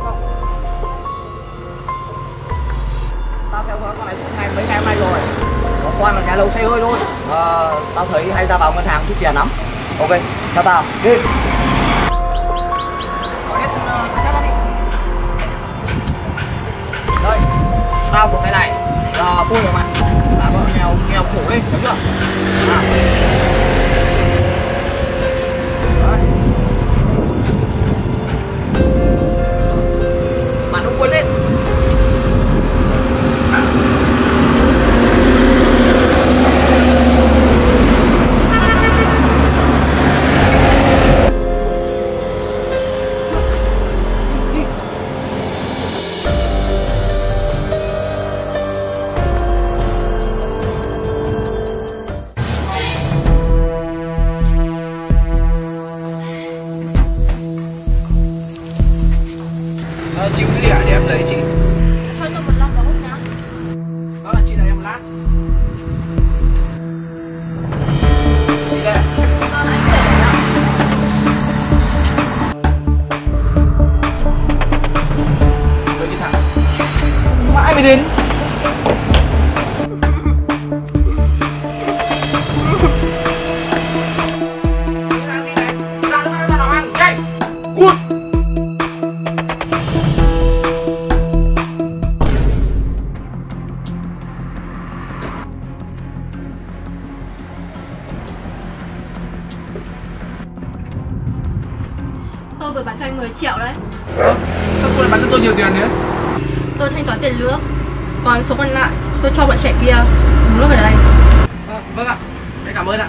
Không? Tao theo hướng con này suốt ngày mấy ngày mai rồi Có quan là nhà lâu xe hơi thôi à, ờ, Tao thấy hay ra vào ngân hàng chút tiền lắm Ok, theo ờ, tao Đi Đây, tao của cái này Là vui rồi mà Là vợ nghèo, nghèo khổ đi, hiểu chưa? À. Ờ, chị cái gì ạ để em lấy chị. Cho tôi một lon vào hút nhá. Đó là chị đợi em một lát. Chị đây cứ Mãi mới đến Tôi vừa bán cho anh 10 triệu đấy. Ơ, sao cô lại bán cho tôi nhiều tiền thế? Tôi thanh toán tiền nước Còn số còn lại tôi cho bọn trẻ kia Dùng nước ở đây. Ờ, vâng ạ, em cảm ơn ạ.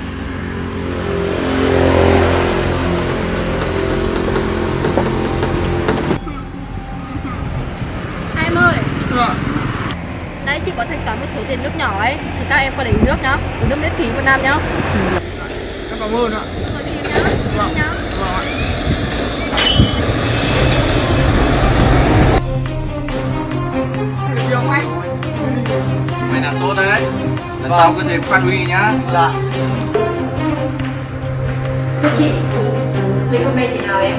Em ơi! Dạ. Đấy chị có thanh toán một số tiền nước nhỏ ấy Thì các em qua để nước nhá. Uống nước miễn phí một năm nhá. Em cảm ơn ạ. Rồi chị nhá. Chị nhá. Vâng ạ Lần Vâng. sau cứ thế phát huy nhá Dạ Thưa chị Lịch hôm nay thế nào em?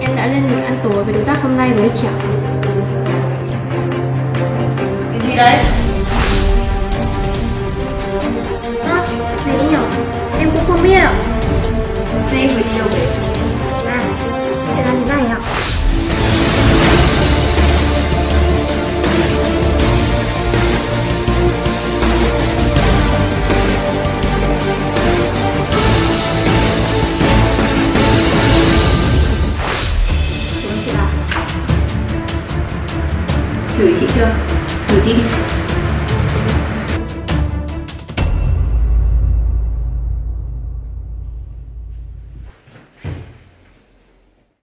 Em đã lên lịch ăn tối với đối tác hôm nay rồi đấy chị ạ Cái gì đấy? À, này nhỉ? Em cũng không biết ạ Thế em gửi đi đâu vậy? À, thế là thế này ạ Gửi chị chưa? Gửi đi đi